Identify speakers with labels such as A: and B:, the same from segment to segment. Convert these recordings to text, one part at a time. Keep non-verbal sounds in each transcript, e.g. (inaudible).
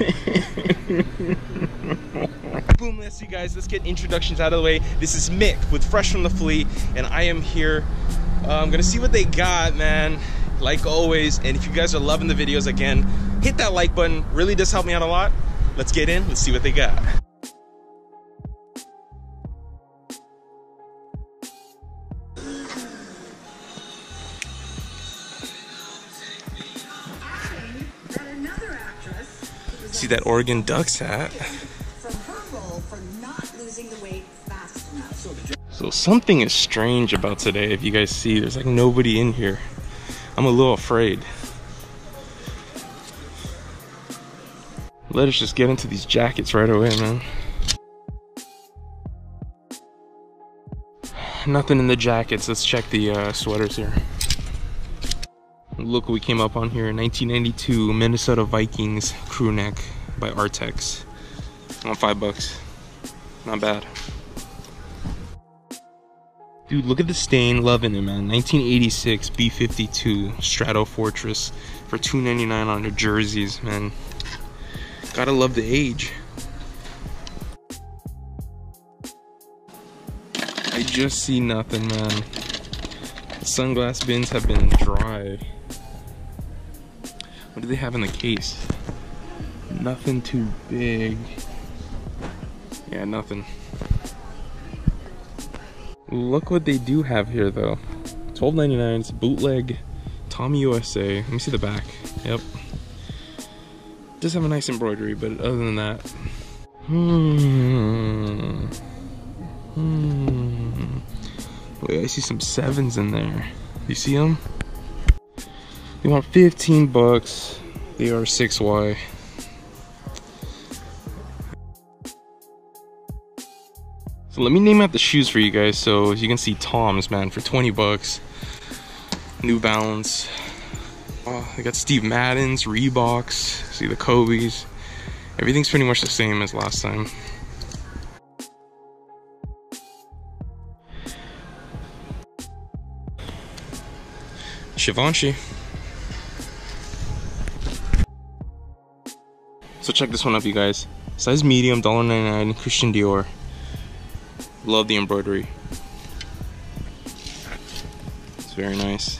A: (laughs) Boom, let's you guys, let's get introductions out of the way. This is Mick with Fresh from the Flea, and I am here. Uh, I'm gonna see what they got, man. Like always, and if you guys are loving the videos, again, hit that like button. Really does help me out a lot. Let's get in, let's see what they got. See that Oregon Ducks hat? So something is strange about today. If you guys see, there's like nobody in here. I'm a little afraid. Let us just get into these jackets right away, man. Nothing in the jackets. Let's check the uh, sweaters here. Look what we came up on here. 1992 Minnesota Vikings crew neck by Artex. On five bucks. Not bad. Dude, look at the stain. Loving it, man. 1986 B-52 Stratofortress for $2.99 on the jerseys, man. Gotta love the age. I just see nothing, man. Sunglass bins have been dry. What do they have in the case? Nothing too big. Yeah, nothing. Look what they do have here though. $12.99, it's bootleg Tommy USA. Let me see the back. Yep. Does have a nice embroidery, but other than that. Hmm. Hmm. Wait, I see some sevens in there. You see them? They want 15 bucks. They are 6Y. So let me name out the shoes for you guys. So as you can see, Tom's, man, for 20 bucks. New Balance. Oh, I got Steve Madden's, Reeboks. See the Kobe's. Everything's pretty much the same as last time. Givenchy. So check this one up, you guys. Size medium, $1.99, Christian Dior. Love the embroidery. It's very nice.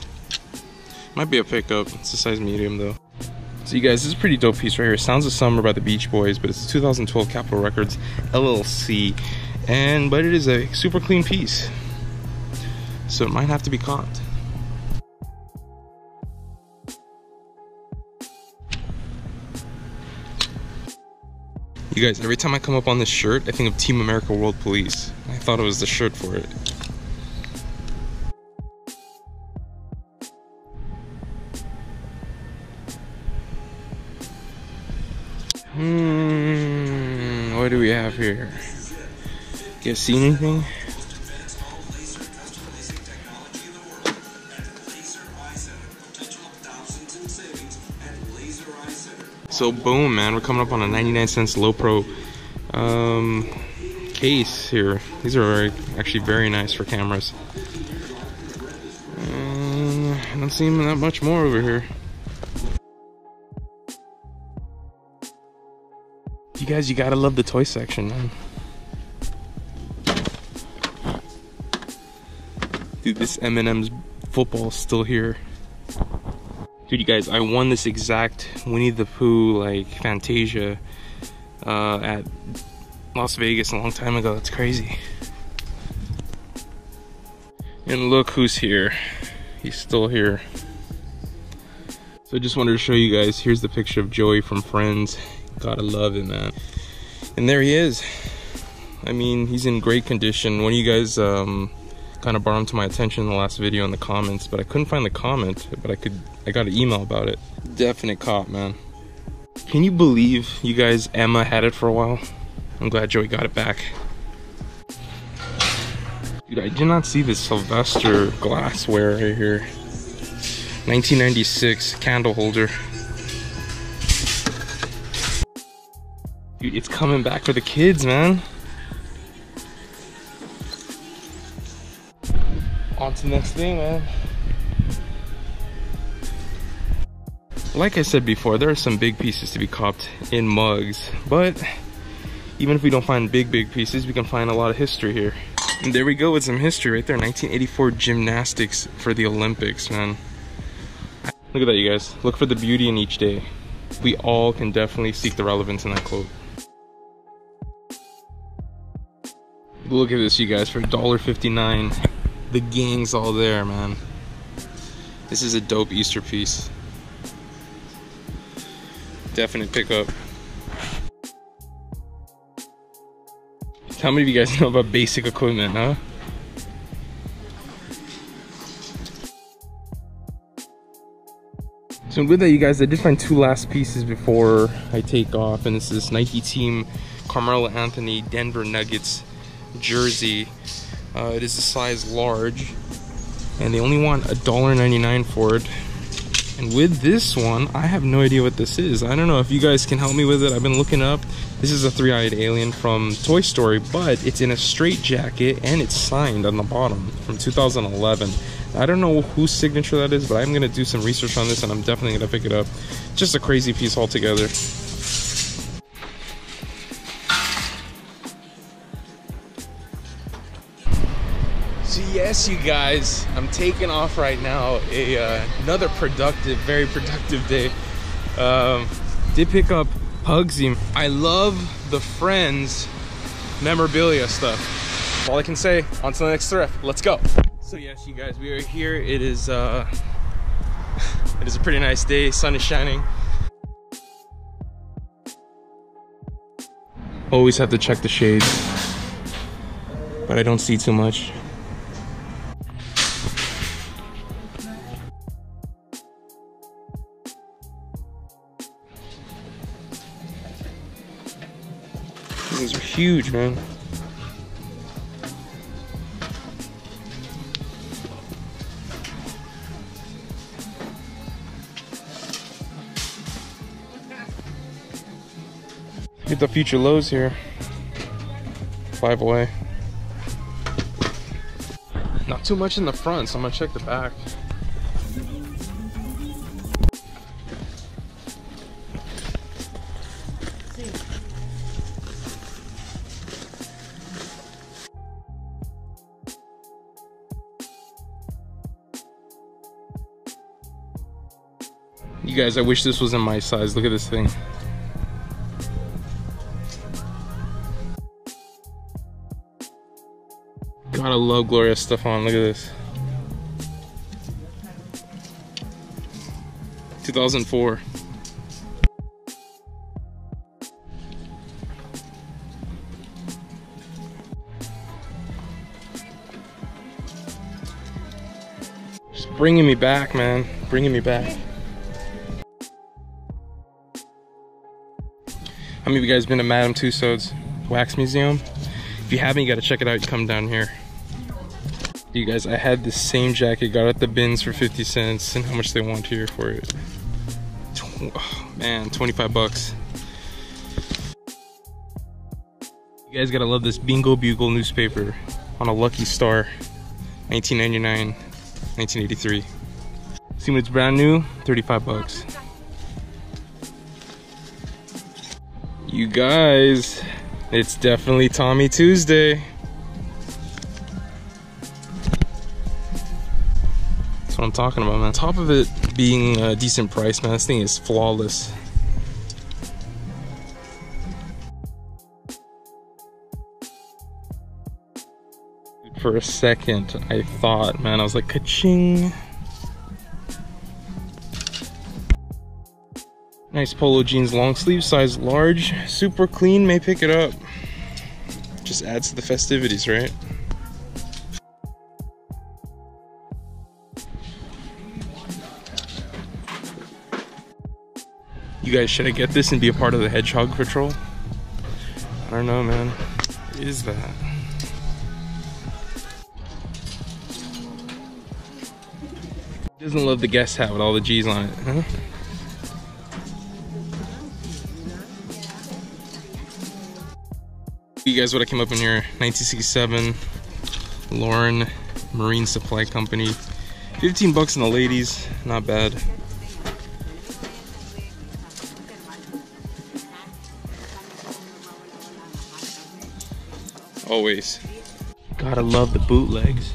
A: Might be a pickup. It's a size medium though. So you guys, this is a pretty dope piece right here. Sounds of Summer by the Beach Boys, but it's 2012 Capitol Records LLC. And, but it is a super clean piece. So it might have to be caught. You guys, every time I come up on this shirt, I think of Team America World Police. I thought it was the shirt for it. Hmm, what do we have here? You see anything? So boom, man, we're coming up on a 99 cents low pro um, case here. These are very, actually very nice for cameras. Uh, I don't see that much more over here. You guys, you gotta love the toy section, man. Dude, this M&M's football is still here. Dude, you guys, I won this exact Winnie the Pooh, like, Fantasia uh, at Las Vegas a long time ago. That's crazy. And look who's here. He's still here. So I just wanted to show you guys, here's the picture of Joey from Friends. Gotta love it, man. And there he is. I mean, he's in great condition. Of you guys um, kind of brought him to my attention in the last video in the comments, but I couldn't find the comment, but I could, I got an email about it. Definite cop, man. Can you believe you guys, Emma had it for a while? I'm glad Joey got it back. Dude, I did not see this Sylvester glassware right here. 1996 candle holder. Dude, it's coming back for the kids, man. On to the next thing, man. Like I said before, there are some big pieces to be copped in mugs, but even if we don't find big, big pieces, we can find a lot of history here. And there we go with some history right there, 1984 gymnastics for the Olympics, man. Look at that, you guys. Look for the beauty in each day. We all can definitely seek the relevance in that quote. Look at this, you guys, for $1.59. The gang's all there, man. This is a dope Easter piece. Definite pickup. How many of you guys (laughs) know about basic equipment, huh? So with that, you guys, I did find two last pieces before I take off, and this is Nike Team Carmelo Anthony Denver Nuggets jersey. Uh, it is a size large, and they only want a dollar ninety-nine for it. And with this one, I have no idea what this is. I don't know if you guys can help me with it. I've been looking up. This is a three-eyed alien from Toy Story, but it's in a straight jacket and it's signed on the bottom from 2011. I don't know whose signature that is, but I'm gonna do some research on this and I'm definitely gonna pick it up. Just a crazy piece altogether. Yes, you guys, I'm taking off right now. A uh, another productive, very productive day. Um, did pick up Hugsy. I love the Friends memorabilia stuff. All I can say. On to the next thrift. Let's go. So yes, you guys, we are here. It is uh, (laughs) it is a pretty nice day. Sun is shining. Always have to check the shades, but I don't see too much. Huge, man. Get the future lows here. Five away. Not too much in the front, so I'm gonna check the back. You guys, I wish this was in my size. Look at this thing. Gotta love Gloria Estefan. Look at this. 2004. Just bringing me back, man. Bringing me back. Many of you guys been to Madame Tussauds Wax Museum? If you haven't, you gotta check it out. You come down here. You guys, I had the same jacket, got at the bins for 50 cents, and how much they want here for it. Oh, man, 25 bucks. You guys gotta love this Bingo Bugle newspaper on a Lucky Star, 1999, 1983. See when it's brand new, 35 bucks. You guys, it's definitely Tommy Tuesday. That's what I'm talking about, man. On top of it being a decent price, man, this thing is flawless. For a second, I thought, man, I was like, ka-ching. Nice polo jeans long sleeve, size large, super clean, may pick it up. Just adds to the festivities, right? You guys, should I get this and be a part of the Hedgehog Patrol? I don't know, man. What is that? Doesn't love the Guess hat with all the G's on it, huh? You guys what I came up in here, 1967 Lauren Marine Supply Company. 15 bucks in the ladies, not bad. Always. Gotta love the bootlegs.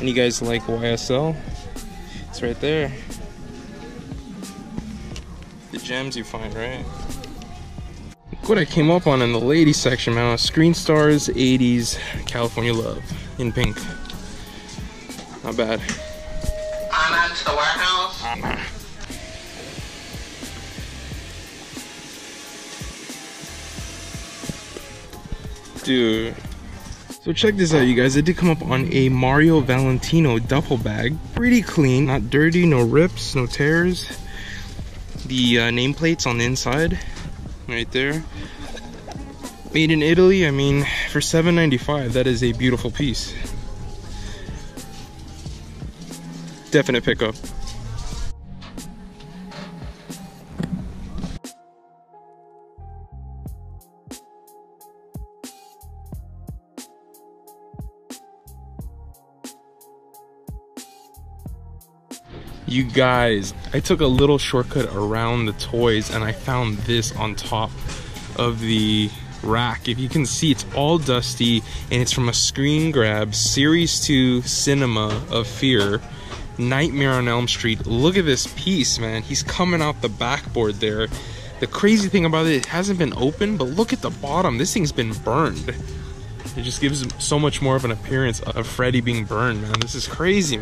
A: And you guys like YSL? It's right there. The gems you find, right? Look what I came up on in the ladies section, man. Screen Stars 80s California Love in pink. Not bad.
B: Anna to the warehouse.
A: Anna. Dude. So check this out, you guys. I did come up on a Mario Valentino duffel bag. Pretty clean, not dirty, no rips, no tears. The uh, nameplates on the inside, right there. Made in Italy, I mean, for $7.95, that is a beautiful piece. Definite pickup. You guys, I took a little shortcut around the toys and I found this on top of the rack. If you can see, it's all dusty and it's from a screen grab, Series 2 Cinema of Fear, Nightmare on Elm Street. Look at this piece, man. He's coming out the backboard there. The crazy thing about it, it hasn't been open, but look at the bottom. This thing's been burned. It just gives so much more of an appearance of Freddy being burned, man. This is crazy.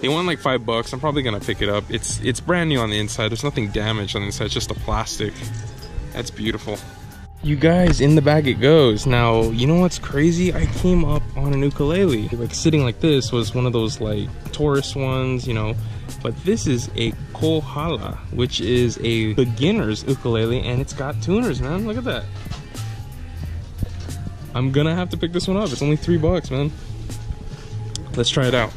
A: They want like five bucks. I'm probably gonna pick it up. It's it's brand new on the inside. There's nothing damaged on the inside. It's just the plastic. That's beautiful. You guys, in the bag it goes. Now, you know what's crazy? I came up on an ukulele. Like sitting like this was one of those like tourist ones, you know. But this is a Kohala, which is a beginner's ukulele, and it's got tuners, man. Look at that. I'm gonna have to pick this one up. It's only three bucks, man. Let's try it out.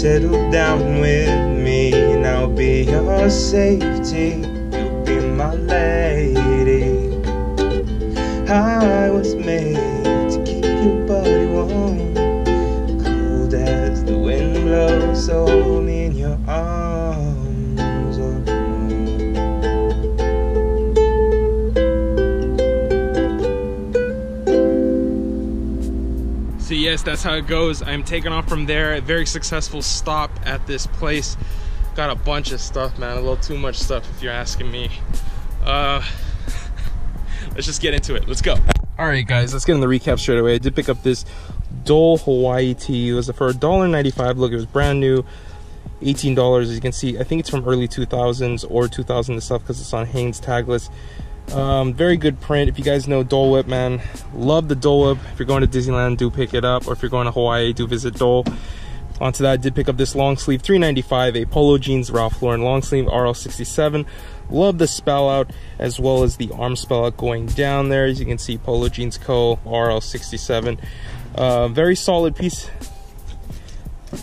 C: Settle down with me and I'll be your safety. You'll be my lady. I was made to keep your body warm. Cold as the wind blows, so
A: So yes, that's how it goes. I'm taking off from there. Very successful stop at this place. Got a bunch of stuff, man. A little too much stuff if you're asking me. Uh, (laughs) let's just get into it. Let's go. All right, guys, let's get in the recap straight away. I did pick up this Dole Hawaii tee. It was for $1.95. Look, it was brand new. $18 as you can see. I think it's from early 2000s or 2000 stuff because it's on Hanes tagless. Um, very good print. If you guys know Dole Whip, man, love the Dole Whip. If you're going to Disneyland, do pick it up. Or if you're going to Hawaii, do visit Dole. Onto that, I did pick up this long sleeve 395, a Polo Jeans Ralph Lauren long sleeve RL67. Love the spell out as well as the arm spell out going down there. As you can see, Polo Jeans Co. RL67. Uh, very solid piece.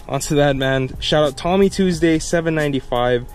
A: Onto that, man. Shout out Tommy Tuesday 795.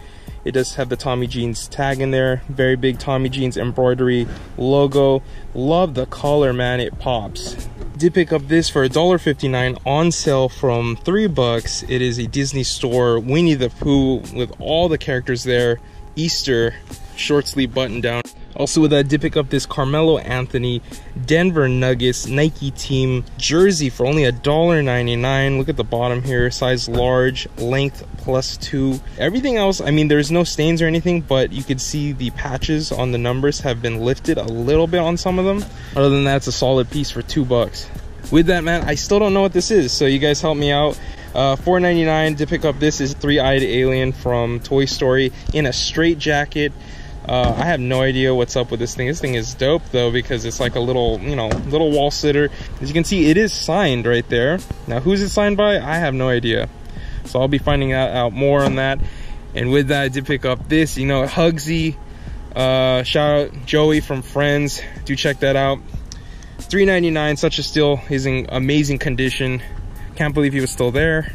A: It does have the Tommy Jeans tag in there. Very big Tommy Jeans embroidery logo. Love the color, man. It pops. Did pick up this for $1.59 on sale from three bucks. It is a Disney store Winnie the Pooh with all the characters there. Easter short sleeve button down. Also with that, did pick up this Carmelo Anthony Denver Nuggets Nike team jersey for only $1.99. Look at the bottom here, size large, length plus two. Everything else, I mean, there's no stains or anything, but you could see the patches on the numbers have been lifted a little bit on some of them. Other than that, it's a solid piece for two bucks. With that, man, I still don't know what this is, so you guys help me out. Uh, $4.99 to pick up this is three-eyed alien from Toy Story in a straight jacket. Uh, I have no idea what's up with this thing. This thing is dope though because it's like a little, you know, little wall sitter. As you can see, it is signed right there. Now, who's it signed by? I have no idea. So I'll be finding out, out more on that. And with that, I did pick up this, you know, Hugsy. Uh, shout out Joey from Friends. Do check that out. $3.99, such a steal. He's in amazing condition. Can't believe he was still there.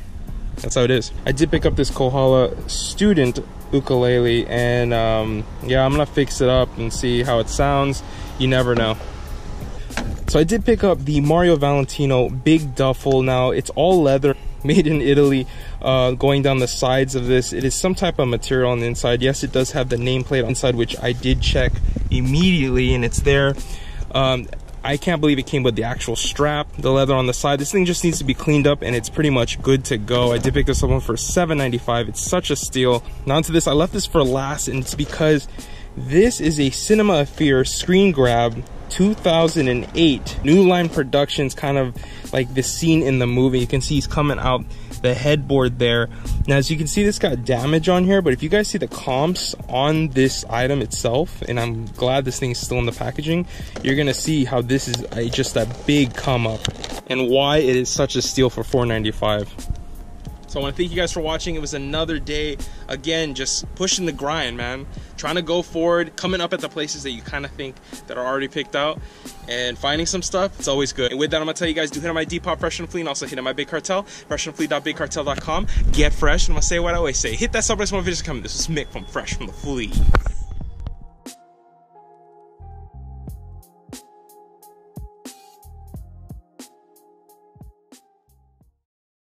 A: That's how it is. I did pick up this Kohala student ukulele and um, yeah, I'm gonna fix it up and see how it sounds. You never know. So I did pick up the Mario Valentino big duffel. Now it's all leather, (laughs) made in Italy. Uh, going down the sides of this, it is some type of material on the inside. Yes, it does have the nameplate inside, which I did check immediately, and it's there. Um, I can't believe it came with the actual strap, the leather on the side. This thing just needs to be cleaned up and it's pretty much good to go. I did pick this up for $7.95. It's such a steal. Now to this, I left this for last and it's because this is a Cinema of Fear screen grab 2008 New Line Productions kind of like the scene in the movie you can see he's coming out the headboard there. Now as you can see this got damage on here but if you guys see the comps on this item itself and I'm glad this thing is still in the packaging you're gonna see how this is a, just a big come up and why it is such a steal for 4.95 so I want to thank you guys for watching. It was another day, again, just pushing the grind, man. Trying to go forward, coming up at the places that you kind of think that are already picked out, and finding some stuff. It's always good. And with that, I'm gonna tell you guys, do hit on my Depop Fresh and Fleet, and also hit on my Big Cartel, freshandfleet.bigcartel.com. Get fresh, and I'm gonna say what I always say. Hit that sub button, more videos coming. This is Mick from Fresh from the Flea.